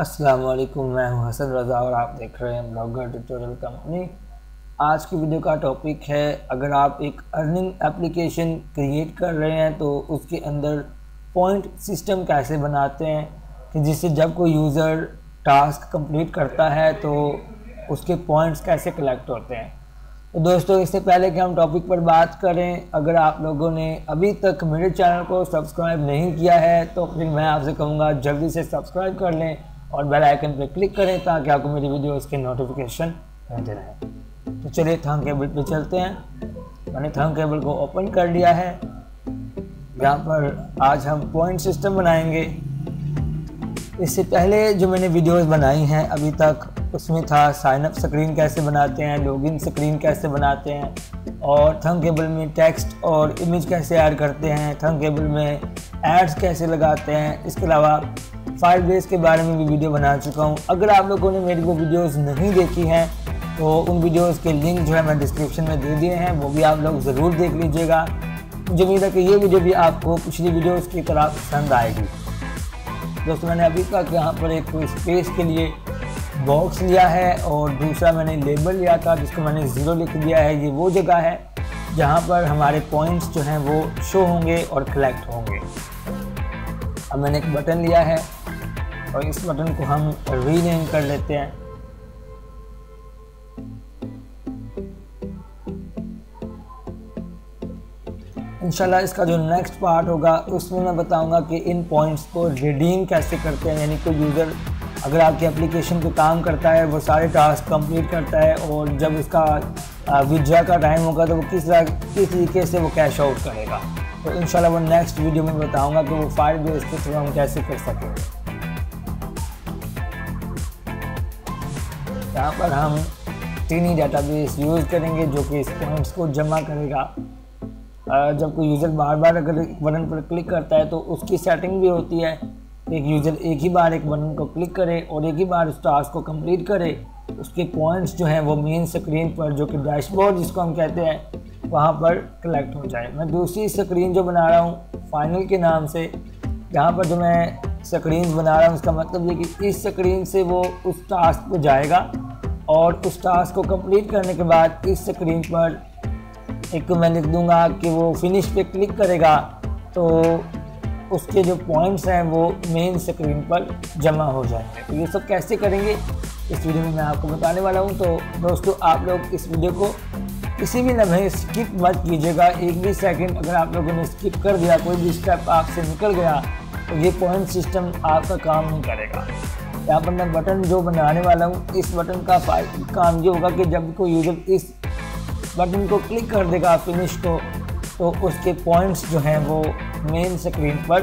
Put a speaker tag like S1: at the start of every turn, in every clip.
S1: अस्सलाम वालेकुम मैं हूँ हसन रज़ा और आप देख रहे हैं ब्लॉगर ट्यूटोरियल कंपनी। आज की वीडियो का टॉपिक है, अगर आप एक अर्निंग एप्लीकेशन क्रिएट कर रहे हैं तो उसके अंदर पॉइंट सिस्टम कैसे बनाते हैं कि जिससे जब कोई यूज़र टास्क कंप्लीट करता है तो उसके पॉइंट्स कैसे कलेक्ट होते हैं। तो दोस्तों, इससे पहले कि हम टॉपिक पर बात करें, अगर आप लोगों ने अभी तक मेरे चैनल को सब्सक्राइब नहीं किया है तो फिर मैं आपसे कहूँगा, जल्दी से सब्सक्राइब कर लें और बेल आइकन पर क्लिक करें ताकि आपको मेरी वीडियोस के नोटिफिकेशन मिलते रहें। तो चलिए थंग केबल पे चलते हैं। मैंने थंग केबल को ओपन कर लिया है। यहाँ पर आज हम पॉइंट सिस्टम बनाएँगे। इससे पहले जो मैंने वीडियोस बनाई हैं अभी तक, उसमें था साइन अप स्क्रीन कैसे बनाते हैं लॉगिन स्क्रीन कैसे बनाते हैं, और थंग केबल में टेक्स्ट और इमेज कैसे ऐड करते हैं थंग केबल में एड्स कैसे लगाते हैं, इसके अलावा फ़ाइल बेस के बारे में भी वीडियो बना चुका हूँ। अगर आप लोगों ने मेरी वो वीडियोस नहीं देखी हैं तो उन वीडियोस के लिंक जो है मैं डिस्क्रिप्शन में दे दिए हैं, वो भी आप लोग ज़रूर देख लीजिएगा। मुझे उम्मीद है कि ये वीडियो भी आपको पिछली वीडियोस की तरह पसंद आएगी। दोस्तों, मैंने अभी तक यहाँ पर एक स्पेस के लिए बॉक्स लिया है और दूसरा मैंने लेबल लिया था, जिसको मैंने ज़ीरो लिख दिया है। ये वो जगह है जहाँ पर हमारे पॉइंट्स जो हैं वो शो होंगे और कलेक्ट होंगे। अब मैंने एक बटन लिया है और इस बटन को हम रीनेम कर लेते हैं। इंशाल्लाह इसका जो नेक्स्ट पार्ट होगा, उसमें मैं बताऊँगा कि इन पॉइंट्स को रिडीम कैसे करते हैं। यानी कोई यूज़र अगर आपकी एप्लीकेशन पे काम करता है, वो सारे टास्क कंप्लीट करता है और जब उसका विड्रा का टाइम होगा तो वो किस किस तरीके से वो कैश आउट करेगा। तो इंशाल्लाह वो नेक्स्ट वीडियो में बताऊँगा कि वो फ़ाइल बेस के थ्रू हम कैसे कर सकेंगे। यहाँ पर हम टीनी डाटाबेस यूज़ करेंगे जो कि इस पॉइंट्स को जमा करेगा। जब कोई यूज़र बार बार अगर बटन पर क्लिक करता है तो उसकी सेटिंग भी होती है। एक यूज़र एक ही बार एक बटन को क्लिक करे और एक ही बार उस टास्क को कंप्लीट करे। उसके पॉइंट्स जो हैं वो मेन स्क्रीन पर जो कि डैशबोर्ड जिसको हम कहते हैं वहाँ पर कलेक्ट हो जाए। मैं दूसरी स्क्रीन जो बना रहा हूँ फाइनल के नाम से, यहाँ पर जो मैं स्क्रीन बना रहा हूँ उसका मतलब ये कि इस स्क्रीन से वो उस टास्क पर जाएगा और उस टास्क को कंप्लीट करने के बाद इस स्क्रीन पर एक मैं लिख दूँगा कि वो फिनिश पे क्लिक करेगा तो उसके जो पॉइंट्स हैं वो मेन स्क्रीन पर जमा हो जाएँगे। तो ये सब कैसे करेंगे? इस वीडियो में मैं आपको बताने वाला हूँ। तो दोस्तों, आप लोग इस वीडियो को किसी भी लम्हे स्किप मत कीजिएगा। एक भी सेकंड अगर आप लोगों ने स्किप कर दिया, कोई भी स्टेप आपसे निकल गया तो ये पॉइंट सिस्टम आपका काम नहीं करेगा। यहाँ पर मैं बटन जो बनाने वाला हूँ, इस बटन का काम ये होगा कि जब कोई यूज़र इस बटन को क्लिक कर देगा फिनिश को तो उसके पॉइंट्स जो हैं वो मेन स्क्रीन पर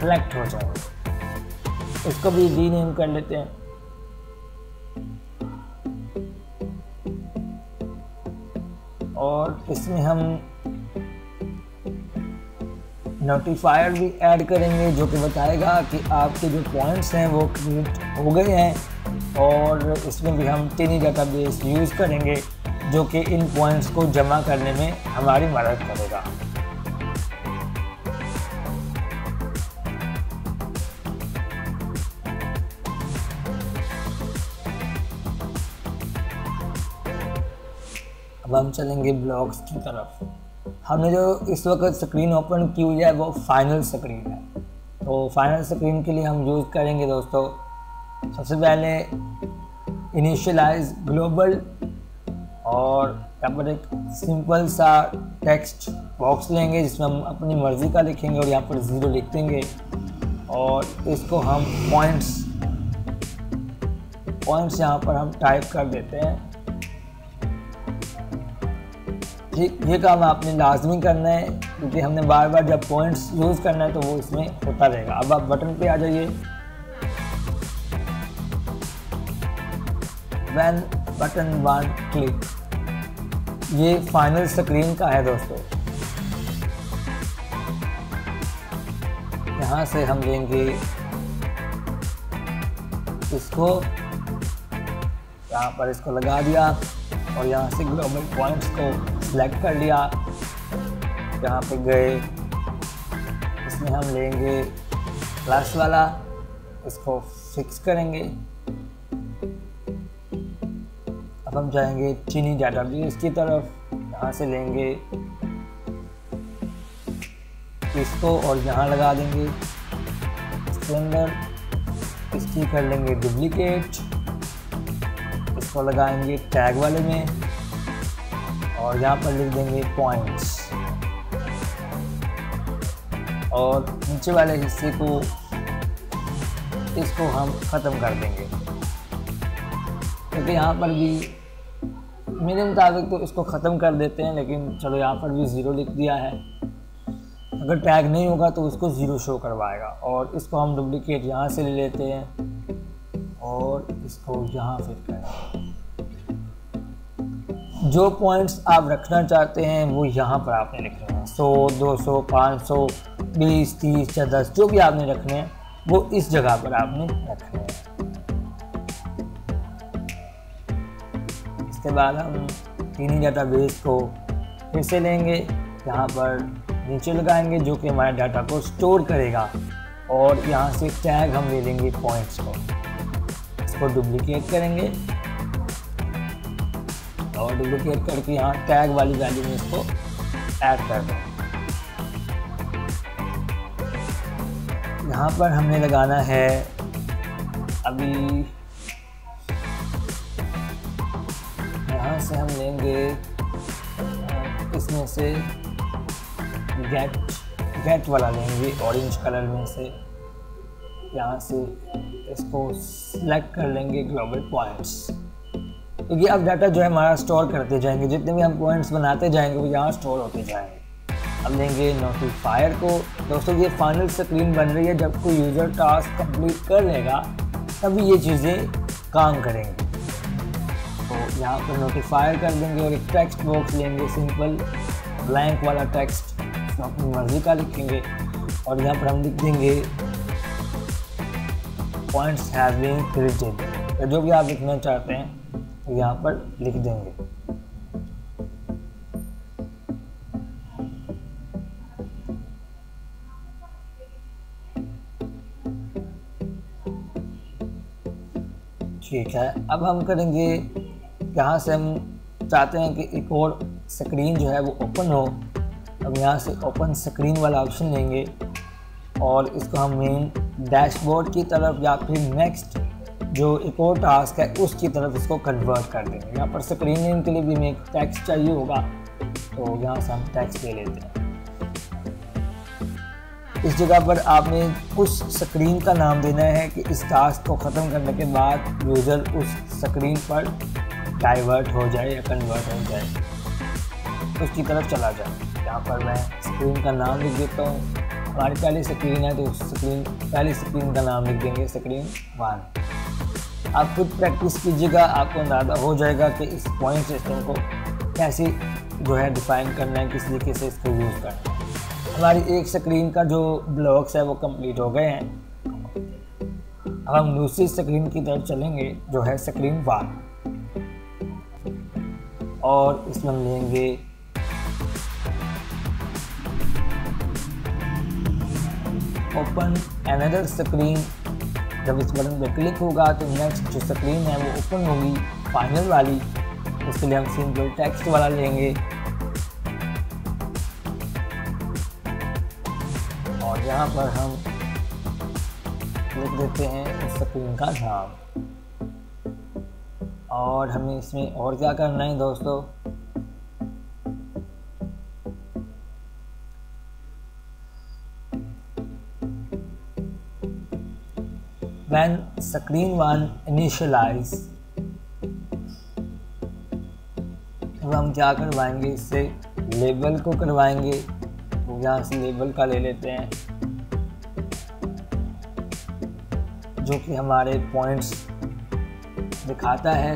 S1: कलेक्ट हो जाएँगे। इसको भी रीनेम कर लेते हैं। और इसमें हम नोटिफायर भी ऐड करेंगे, जो कि बताएगा कि आपके जो पॉइंट्स हैं वो क्रिएट हो गए हैं। और इसमें भी हम तीन टेनी डाटाबेस यूज़ करेंगे, जो कि इन पॉइंट्स को जमा करने में हमारी मदद करेगा। अब हम चलेंगे ब्लॉग्स की तरफ़। हमने जो इस वक्त स्क्रीन ओपन की हुई है, वो फाइनल स्क्रीन है। तो फाइनल स्क्रीन के लिए हम यूज़ करेंगे दोस्तों, सबसे पहले इनिशियलाइज ग्लोबल और यहाँ पर एक सिंपल सा टेक्स्ट बॉक्स लेंगे, जिसमें हम अपनी मर्ज़ी का लिखेंगे और यहाँ पर ज़ीरो लिख देंगे। और इसको हम पॉइंट्स पॉइंट्स यहाँ पर हम टाइप कर देते हैं। ठीक ये काम आपने लाजमी करना है, क्योंकि हमने बार बार जब पॉइंट्स यूज़ करना है तो वो इसमें होता रहेगा। अब आप बटन पे आ जाइए। वैन बटन वन क्लिक ये फाइनल स्क्रीन का है दोस्तों। यहाँ से हम लेंगे इसको, यहाँ पर इसको लगा दिया और यहाँ से ग्लोबल पॉइंट्स को सिलेक्ट कर लिया। यहाँ पे गए। इसमें हम लेंगे प्लस वाला। इसको फिक्स करेंगे। अब हम जाएँगे चीनी डाटाबेस की तरफ़। यहाँ से लेंगे इसको और यहाँ लगा देंगे। इसके अंदर इसकी कर लेंगे डुप्लीकेट इसको लगाएँगे टैग वाले में। और यहाँ पर लिख देंगे पॉइंट्स और नीचे वाले हिस्से को इसको हम ख़त्म कर देंगे। क्योंकि तो यहाँ पर भी मेरे मुताबिक तो इसको ख़त्म कर देते हैं, लेकिन चलो यहाँ पर भी ज़ीरो लिख दिया है। अगर टैग नहीं होगा तो उसको ज़ीरो शो करवाएगा। और इसको हम डुप्लीकेट यहाँ से ले लेते हैं और इसको यहाँ फिट करें जो पॉइंट्स आप रखना चाहते हैं, वो यहाँ पर आपने लिखने हैं। सौ, दो सौ, पाँच सौ, बीस, तीस या दस, जो भी आपने रखने हैं, वो इस जगह पर आपने रखने हैं। इसके बाद हम तीन डाटा बेस को फिर से लेंगे। यहाँ पर नीचे लगाएँगे, जो कि हमारे डाटा को स्टोर करेगा। और यहाँ से टैग हम ले लेंगे पॉइंट्स को। इसको डुप्लीकेट करेंगे। और डुप्लीकेट करके यहाँ टैग वाली वैल्यू में इसको ऐड कर दें यहाँ पर हमने लगाना है अभी यहाँ से हम लेंगे इसमें से गेट गेट वाला लेंगे ऑरेंज कलर में से। यहाँ से इसको सिलेक्ट कर लेंगे ग्लोबल पॉइंट्स क्योंकि अब डाटा जो है हमारा स्टोर करते जाएँगे। जितने भी हम पॉइंट्स बनाते जाएँगे, वो यहाँ स्टोर होते जाएँगे। अब लेंगे नोटिफायर को। दोस्तों, ये फाइनल स्क्रीन बन रही है। जब कोई यूज़र टास्क कंप्लीट कर लेगा, तभी ये चीज़ें काम करेंगे। तो यहाँ पर नोटिफायर कर देंगे और एक टेक्स्ट बॉक्स लेंगे। सिंपल ब्लैंक वाला टेक्स्ट तो अपनी मर्ज़ी का लिखेंगे। और यहाँ पर हम लिख देंगे पॉइंट्स हैव बीन क्रिएटेड तो जो भी आप लिखना चाहते हैं तो यहाँ पर लिख देंगे। ठीक है, अब हम करेंगे, यहाँ से हम चाहते हैं कि एक और स्क्रीन जो है वो ओपन हो। अब यहाँ से ओपन स्क्रीन वाला ऑप्शन लेंगे और इसको हम मेन डैशबोर्ड की तरफ़ या फिर नेक्स्ट जो एक और टास्क है, उसकी तरफ़ इसको कन्वर्ट कर देंगे। यहाँ पर स्क्रीन नेम के लिए भी हमें टैक्स चाहिए होगा। तो यहाँ से हम टैक्स ले लेते हैं। इस जगह पर आपने उस स्क्रीन का नाम देना है कि इस टास्क को ख़त्म करने के बाद यूज़र उस स्क्रीन पर डाइवर्ट हो जाए या कन्वर्ट हो जाए। उसकी तरफ़ चला जाए। यहाँ पर मैं स्क्रीन का नाम लिख देता हूँ। हमारी पहली स्क्रीन है तो उस स्क्रीन पहली स्क्रीन का नाम लिख देंगे स्क्रीन वन आप खुद प्रैक्टिस कीजिएगा, आपको अंदाज़ा हो जाएगा कि इस पॉइंट सिस्टम को कैसे जो है डिफ़ाइन करना है, किस तरीके से इसको यूज़ करना है। हमारी एक स्क्रीन का जो ब्लॉक्स है, वो कंप्लीट हो गए हैं। अब हम दूसरी स्क्रीन की तरफ़ चलेंगे, जो है स्क्रीन वन और इसमें हम लेंगे ओपन एनदर स्क्रीन जब इस बटन पर क्लिक होगा तो नेक्स्ट जो स्क्रीन है वो ओपन होगी फाइनल वाली। उसके लिए हम सिंपल टेक्स्ट वाला लेंगे। और यहाँ पर हम लिख देते हैं स्क्रीन का नाम। और हमें इसमें और क्या करना है दोस्तों? When screen one initialize अब हम क्या करवाएँगे? इससे लेबल को करवाएँगे। तो यहाँ से लेबल का ले लेते हैं, जो कि हमारे पॉइंट्स दिखाता है।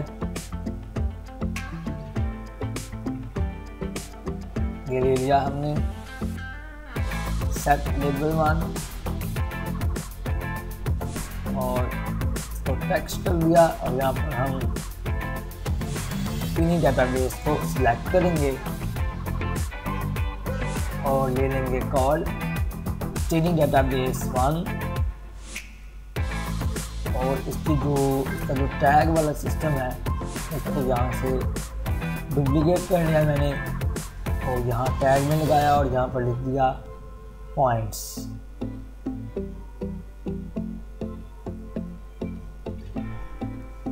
S1: ये ले लिया हमने। सेट लेबल वन कर दिया और यहाँ पर हम इन्हीं डाटाबेस को सिलेक्ट करेंगे। और ले लेंगे कॉल टीनी डाटाबेस वन और इसकी जो, इसका जो टैग वाला सिस्टम है, इसको यहाँ से डुप्लीकेट कर लिया मैंने। और यहाँ टैग में लगाया और यहाँ पर लिख दिया पॉइंट्स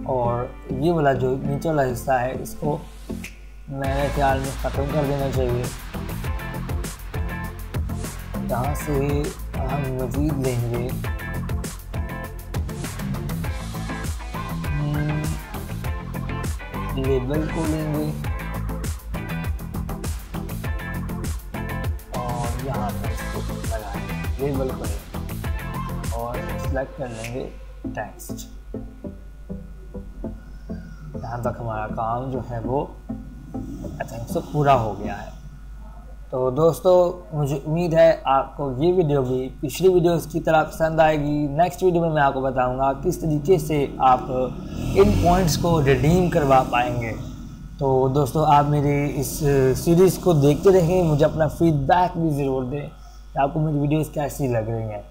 S1: और ये वाला जो नीचे वाला हिस्सा है इसको मेरे ख्याल में ख़त्म कर देना चाहिए। यहाँ से हम मजीद लेंगे। लेबल हम्म, को लेंगे। और यहाँ पर इसको लगाएँगे लेबल को लेंगे। और सिलेक्ट कर लेंगे टेक्स्ट यहाँ तक हमारा काम जो है वो आई थिंक सो पूरा हो गया है। तो दोस्तों, मुझे उम्मीद है आपको ये वीडियो भी पिछली वीडियोस की तरह पसंद आएगी। नेक्स्ट वीडियो में मैं आपको बताऊँगा किस तरीके से आप इन पॉइंट्स को रिडीम करवा पाएँगे। तो दोस्तों, आप मेरी इस सीरीज़ को देखते रहें, मुझे अपना फीडबैक भी ज़रूर दें कि आपको मेरी वीडियोस कैसी लग रही हैं।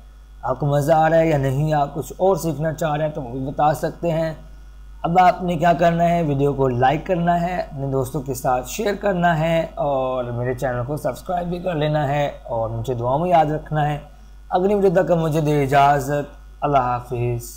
S1: आपको मज़ा आ रहा है या नहीं, आप कुछ और सीखना चाह रहे हैं तो मुझे बता सकते हैं। अब आपने क्या करना है? वीडियो को लाइक करना है, अपने दोस्तों के साथ शेयर करना है और मेरे चैनल को सब्सक्राइब भी कर लेना है और मुझे दुआ में याद रखना है। अगली वीडियो तक मुझे दे इजाज़त। अल्लाह हाफिज़।